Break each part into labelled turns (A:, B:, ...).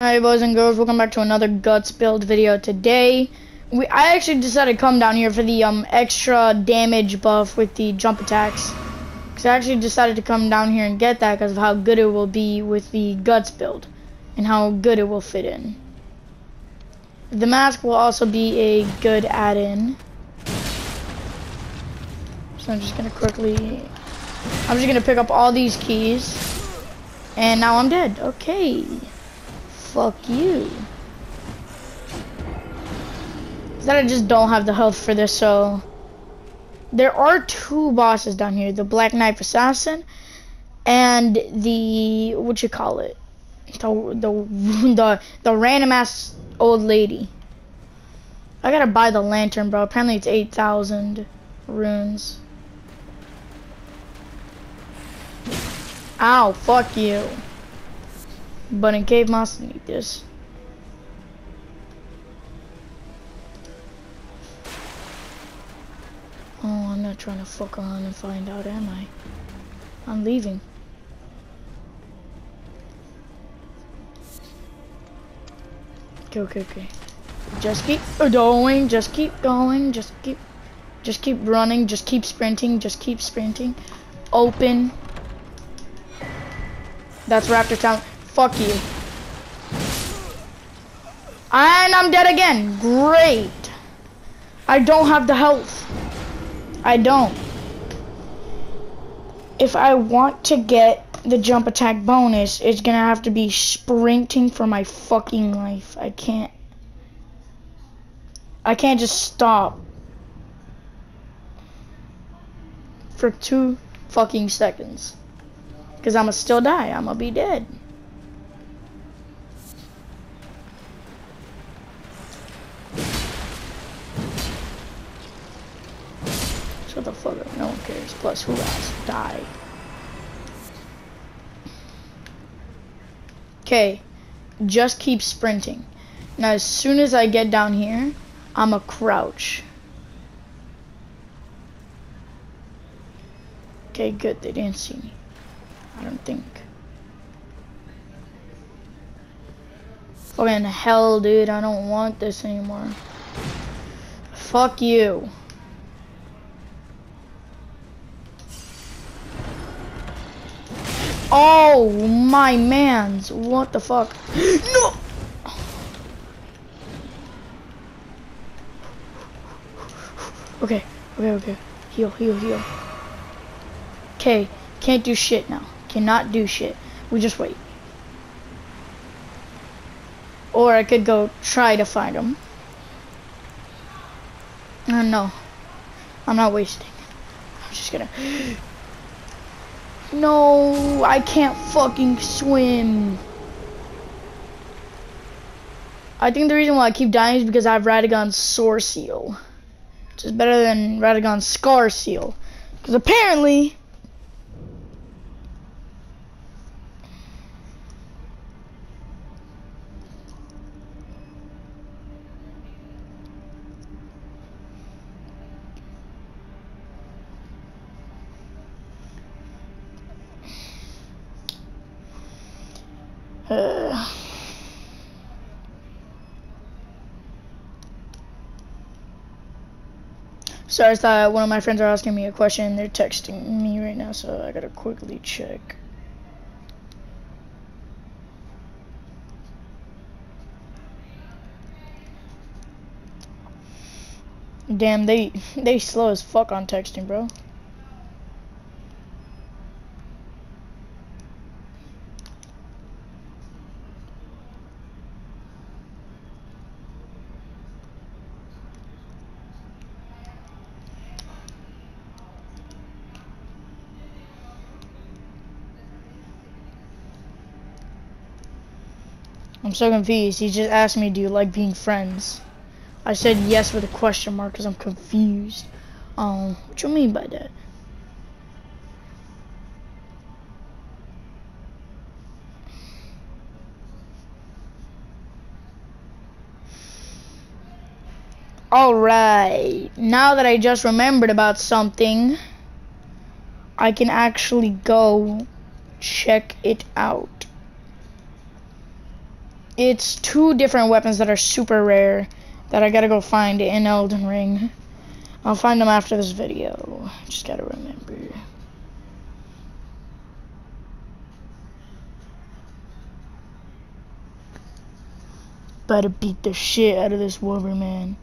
A: Hi boys and girls, welcome back to another Guts build video. Today, we I actually decided to come down here for the um extra damage buff with the jump attacks. Cause I actually decided to come down here and get that because of how good it will be with the Guts build. And how good it will fit in. The mask will also be a good add-in. So I'm just gonna quickly, I'm just gonna pick up all these keys. And now I'm dead, okay. Fuck you. That I just don't have the health for this, so... There are two bosses down here. The Black Knife Assassin and the... What you call it? The, the, the, the random ass old lady. I gotta buy the lantern, bro. Apparently it's 8,000 runes. Ow, fuck you. But in Cave Monster need this. Oh, I'm not trying to fuck on and find out, am I? I'm leaving. Okay, okay, okay. Just keep going, just keep going, just keep, just keep running, just keep sprinting, just keep sprinting. Open. That's Raptor Town. Fuck you. And I'm dead again. Great. I don't have the health. I don't. If I want to get the jump attack bonus, it's gonna have to be sprinting for my fucking life. I can't. I can't just stop. For two fucking seconds. Because I'ma still die. I'ma be dead. Shut the fuck up. No one cares. Plus, who else? Die. Okay. Just keep sprinting. Now, as soon as I get down here, I'm a crouch. Okay, good. They didn't see me. I don't think. Fucking hell, dude. I don't want this anymore. Fuck you. Oh, my mans. What the fuck? no! Okay, okay, okay. Heal, heal, heal. Okay, can't do shit now. Cannot do shit. We just wait. Or I could go try to find him. Uh, no. I'm not wasting. I'm just gonna... No, I can't fucking swim. I think the reason why I keep dying is because I have Radagon's Soreseal. Which is better than Radagon's Scarseal. Because apparently... sorry, I thought one of my friends are asking me a question. They're texting me right now, so I gotta quickly check. Damn, they they slow as fuck on texting, bro. I'm so confused. He just asked me, do you like being friends? I said yes with a question mark because I'm confused. Um, what you mean by that? Alright, now that I just remembered about something, I can actually go check it out. It's two different weapons that are super rare that I gotta go find in Elden Ring. I'll find them after this video. Just gotta remember. Better beat the shit out of this Wolverman.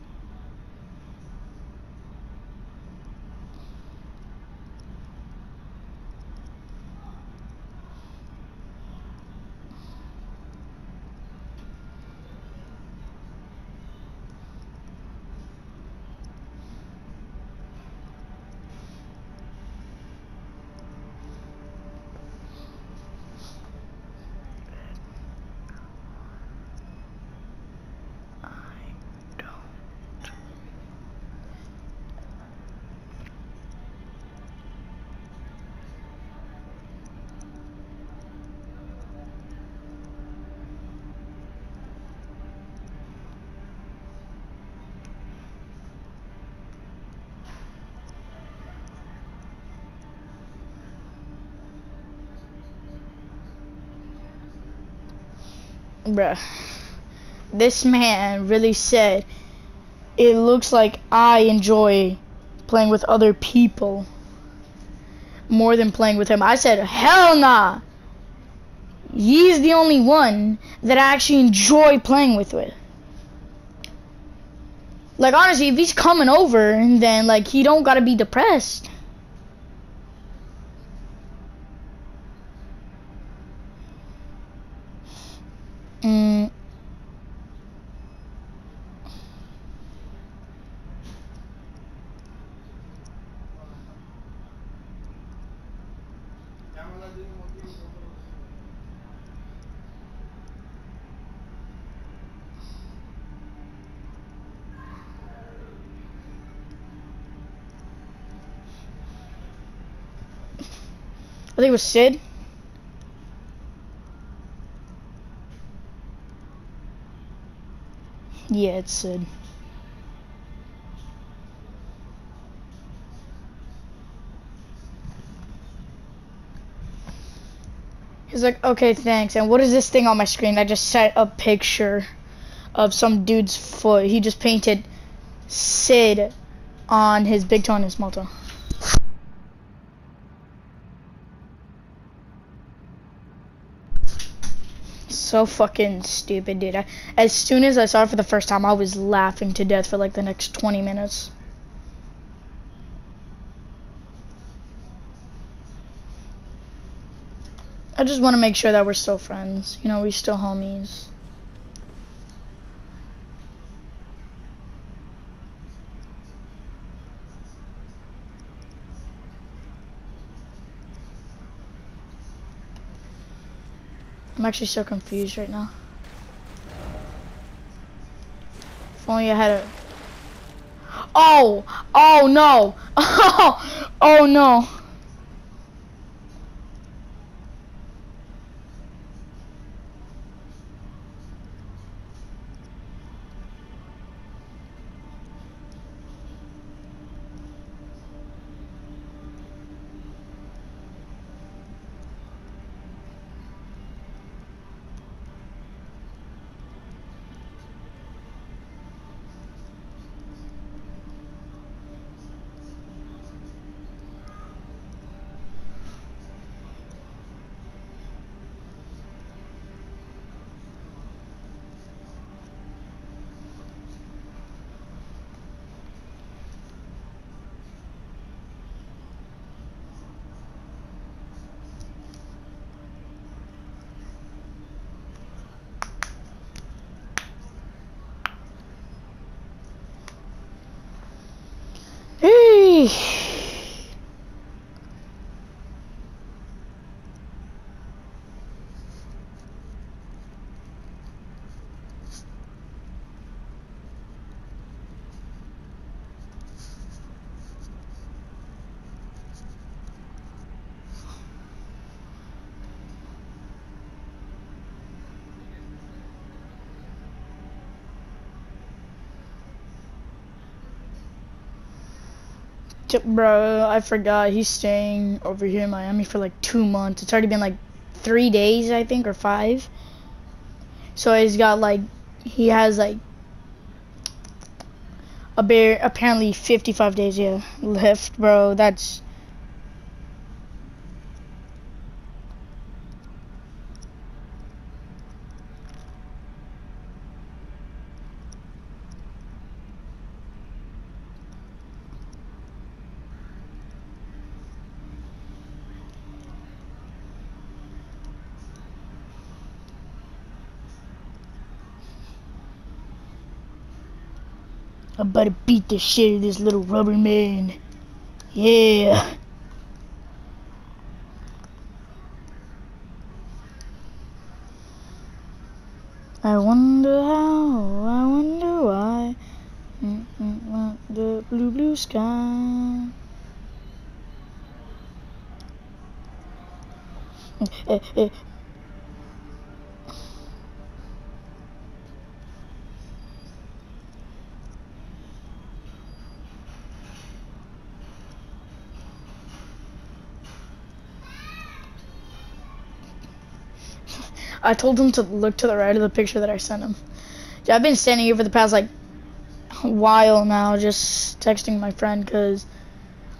A: Bruh, this man really said, it looks like I enjoy playing with other people more than playing with him. I said, hell nah. He's the only one that I actually enjoy playing with with. Like honestly, if he's coming over, and then like he don't gotta be depressed. I think it was Sid. Yeah, it's Sid. He's like, okay, thanks. And what is this thing on my screen? I just set a picture of some dude's foot. He just painted Sid on his big toe and his small toe. So fucking stupid, dude. I, as soon as I saw it for the first time, I was laughing to death for like the next 20 minutes. I just want to make sure that we're still friends. You know, we're still homies. I'm actually so confused right now. If only I had a... Oh! Oh no! Oh! Oh no! Bro, I forgot. He's staying over here in Miami for like two months. It's already been like three days, I think, or five. So he's got like he has like a bear apparently 55 days yeah left, bro. That's I'm about to beat the shit out of this little rubber man. Yeah. I wonder how, I wonder why. Mm -mm, the blue, blue sky. I told him to look to the right of the picture that I sent him. I've been standing here for the past like while now, just texting my friend because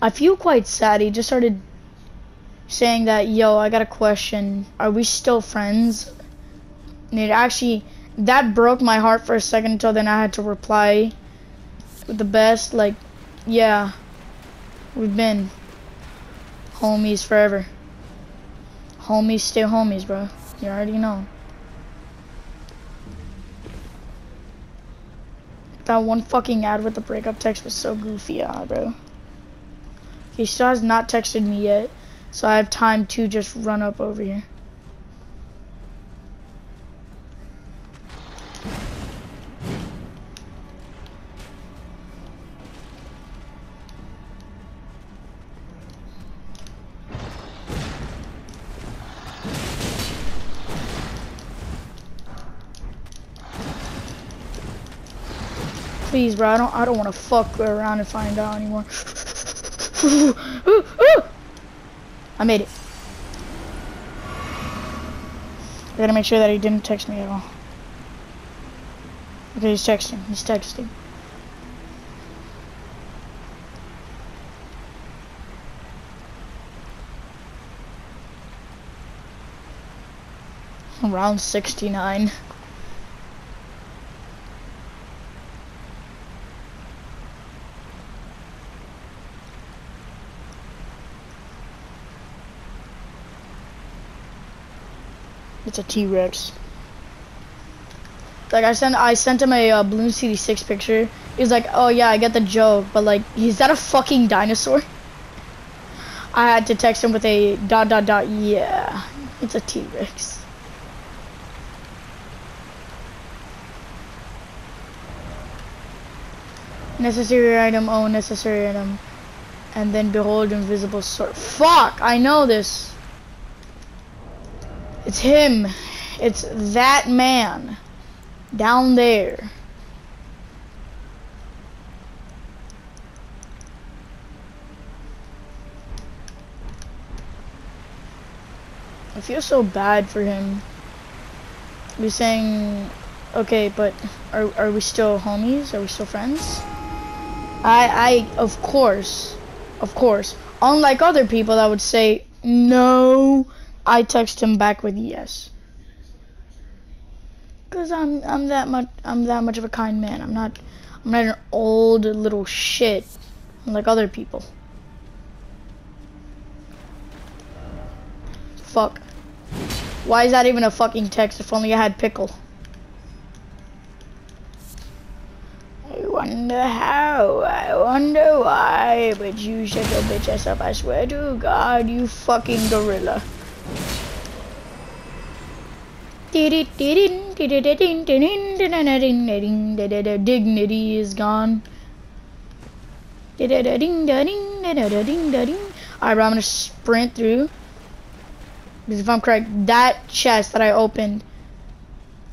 A: I feel quite sad. He just started saying that, yo, I got a question. Are we still friends? And it actually, that broke my heart for a second until then I had to reply with the best, like, yeah, we've been homies forever. Homies stay homies, bro. You already know. That one fucking ad with the breakup text was so goofy, ah, bro. He still has not texted me yet, so I have time to just run up over here. Please, bro. I don't. I don't want to fuck around and find out anymore. I made it. I gotta make sure that he didn't text me at all. Okay, he's texting. He's texting. Round 69. It's a T-Rex. Like I sent, I sent him a uh, Balloon CD6 picture. He's like, "Oh yeah, I get the joke," but like, is that a fucking dinosaur? I had to text him with a dot dot dot. Yeah, it's a T-Rex. Necessary item, oh necessary item. And then behold invisible sword. Fuck, I know this. It's him. It's that man. Down there. I feel so bad for him. He's saying, okay, but are, are we still homies? Are we still friends? I, I, of course, of course, unlike other people that would say, no, I text him back with yes. Cause I'm I'm that much I'm that much of a kind man. I'm not I'm not an old little shit like other people. Fuck. Why is that even a fucking text if only I had pickle? I wonder how, I wonder why, but you shut your bitch ass up, I swear to God, you fucking gorilla. Dignity is gone. Alright, I'm gonna sprint through. Because if I'm correct, that chest that I opened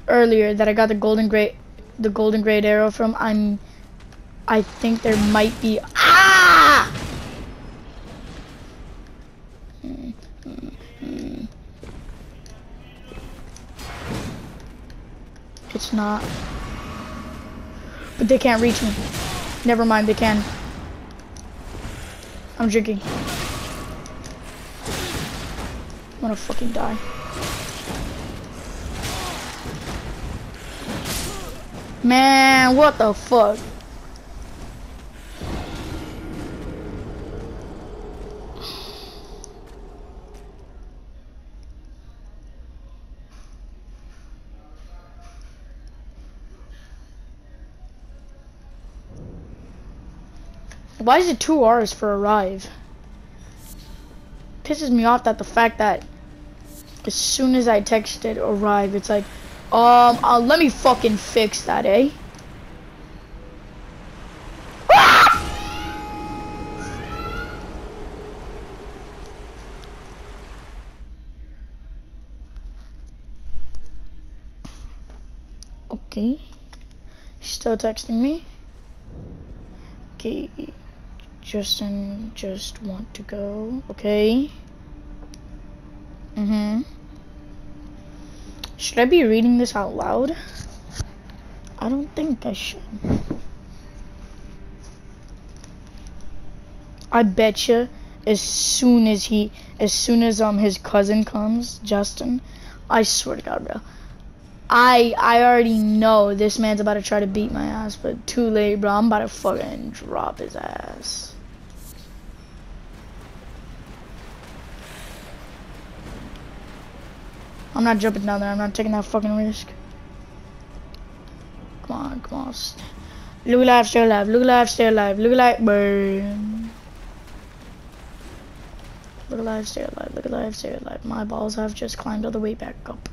A: earlier, that I got the golden great, the golden great arrow from, I'm, I think there might be. Ah! Course not. But they can't reach me. Never mind, they can. I'm drinking. I'm gonna fucking die. Man, what the fuck? Why is it two R's for arrive? Pisses me off that the fact that as soon as I texted arrive, it's like, um, uh, let me fucking fix that, eh? Okay. Still texting me. Okay. Justin just want to go. Okay. Mm-hmm. Should I be reading this out loud? I don't think I should. I bet you as soon as he, as soon as um his cousin comes, Justin, I swear to God, bro. I I already know this man's about to try to beat my ass, but too late, bro. I'm about to fucking drop his ass. I'm not jumping down there. I'm not taking that fucking risk. Come on, come on. Look alive, stay alive. Look alive, stay alive. Look alive, burn. Look alive, stay alive. Look alive, stay alive. My balls have just climbed all the way back up.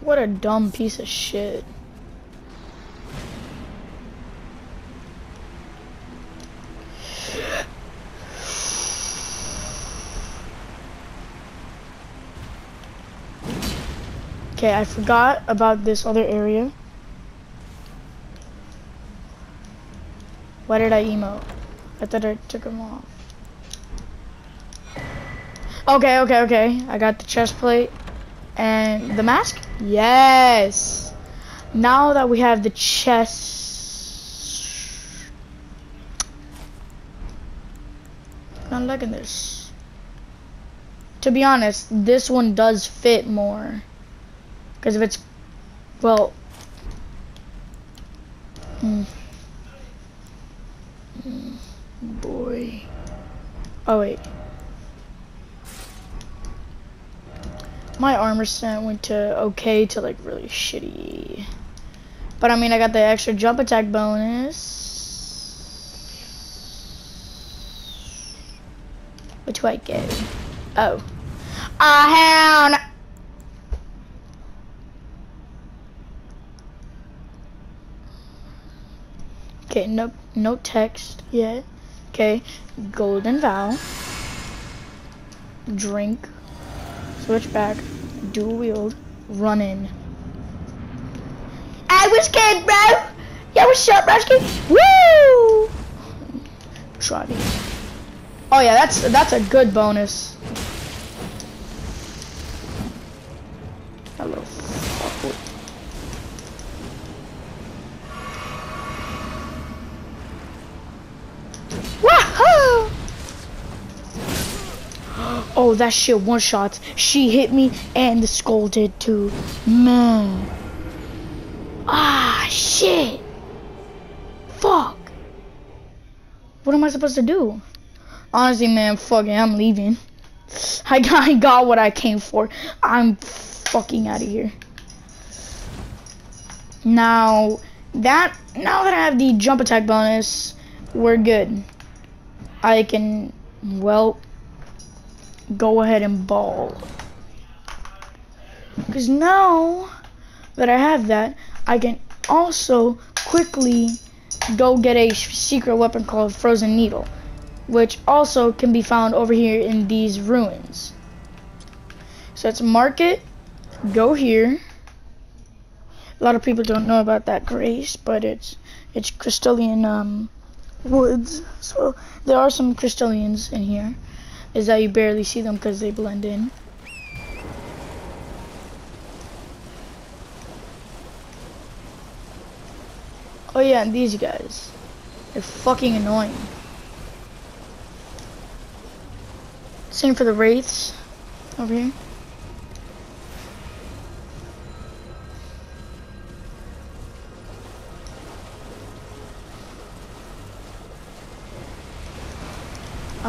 A: What a dumb piece of shit. Okay, I forgot about this other area. Why did I emote? I thought I took them off. Okay, okay, okay. I got the chest plate and the mask. Yes. Now that we have the chest. I'm liking this. To be honest, this one does fit more. Because if it's, well, mm, mm, boy. Oh wait. My armor set went to okay to like really shitty. But I mean, I got the extra jump attack bonus. What do I get? Oh. A hound! Okay, no, no text yet. Okay, golden vow. Drink. Switch back. Dual wield. Run in. I was good, bro. Yeah, what's up, Rusky? Woo! Trotty. Oh yeah, that's that's a good bonus. Oh, that shit one shot. She hit me and the skull did too. Man. Ah, shit. Fuck. What am I supposed to do? Honestly, man, fuck it. I'm leaving. I got, I got what I came for. I'm fucking out of here. Now, that, now that I have the jump attack bonus, we're good. I can, well, go ahead and ball. Because now that I have that, I can also quickly go get a secret weapon called Frozen Needle, which also can be found over here in these ruins. So let's mark it, go here. A lot of people don't know about that grace, but it's it's crystalline um, woods. So there are some crystallians in here. Is that you barely see them because they blend in. Oh yeah, and these guys. They're fucking annoying. Same for the wraiths over here.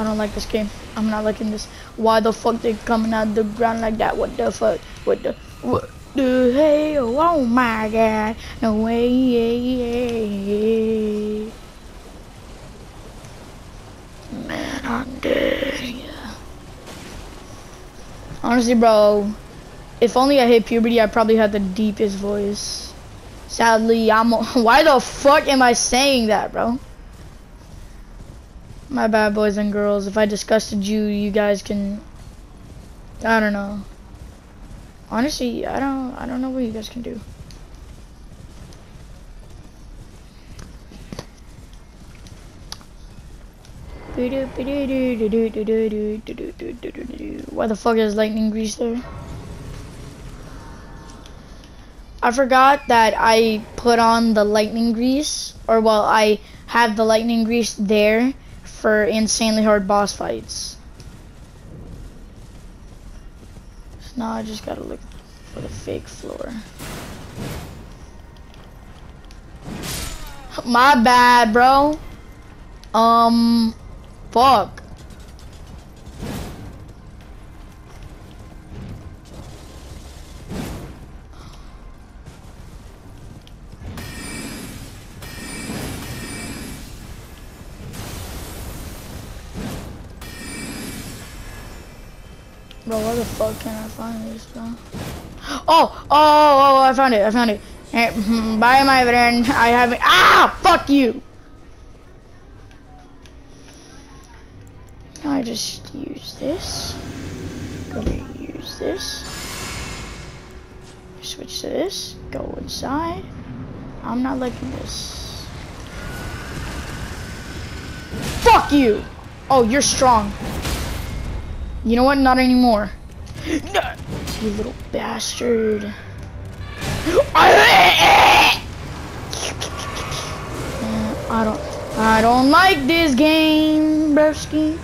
A: I don't like this game. I'm not liking this. Why the fuck they coming out the ground like that? What the fuck? What the what the hell? Oh my god. No way. Man, I'm dead. Honestly, bro, if only I hit puberty, I probably had the deepest voice. Sadly, I'm. Why the fuck am I saying that, bro? My bad, boys and girls. If I disgusted you, you guys can. I don't know. Honestly, I don't. I don't know what you guys can do. Why the fuck is lightning grease there? I forgot that I put on the lightning grease, or well, I have the lightning grease there for insanely hard boss fights. So now I just gotta look for the fake floor. My bad, bro. Um, fuck. Fuck can I find this, bro? Oh, oh, oh, oh, I found it, I found it. Bye, my friend. I have it. Ah, fuck you. I just use this. Gonna use this. Switch to this. Go inside. I'm not liking this. Fuck you! Oh, you're strong. You know what? Not anymore. You little bastard. I don't I don't like this game, broski.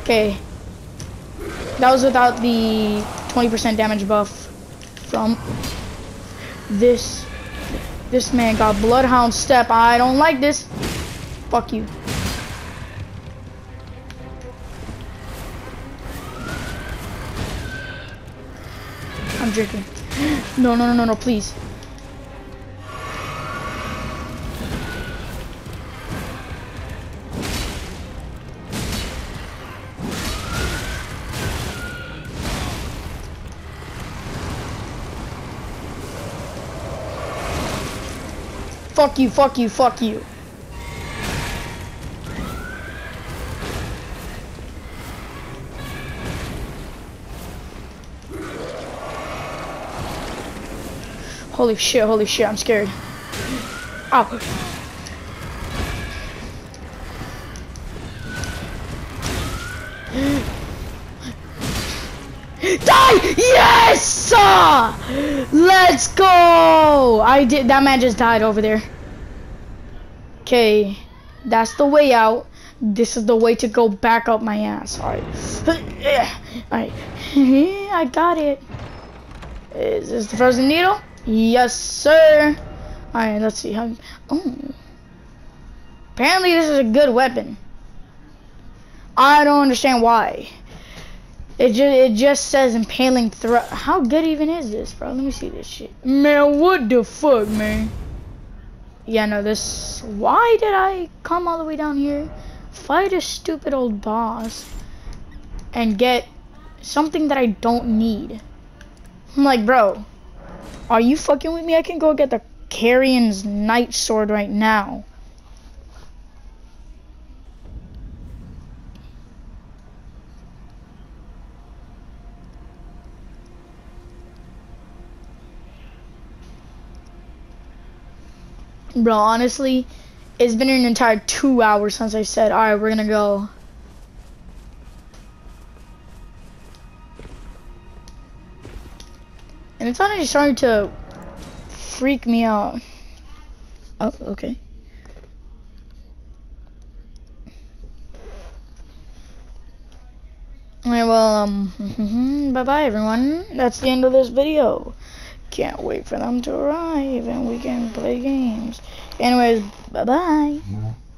A: Okay. That was without the 20% damage buff from this this man got bloodhound step. I don't like this. Fuck you. I'm drinking. No, no, no, no, no, please. Fuck you, fuck you, fuck you. Holy shit, holy shit, I'm scared. Ow. Die! Yes! Let's go! I did, that man just died over there. Okay, that's the way out. This is the way to go back up my ass. Alright. Alright. I got it. Is this the frozen needle? Yes, sir. Alright, let's see how. Oh. Apparently, this is a good weapon. I don't understand why. It just it just says impaling thrust. How good even is this, bro? Let me see this shit. Man, what the fuck, man? Yeah, no, this. Why did I come all the way down here, fight a stupid old boss, and get something that I don't need? I'm like, bro, are you fucking with me? I can go get the Carian's Knight Sword right now. Bro, honestly, it's been an entire two hours since I said, all right, we're gonna go. It's already starting to freak me out. Oh, okay. Alright, well, um, bye-bye, everyone. That's the end of this video. Can't wait for them to arrive and we can play games. Anyways, bye-bye.